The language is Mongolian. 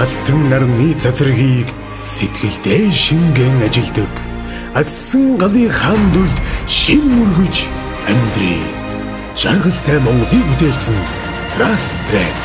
алтан нарны цацрагийг сэтгэлдээ шингэн ажилдаг. Асан галын хаан дүлд шин мөргөж амьдрий. Жаргалтай Монголыг бүтээлсэн Растрет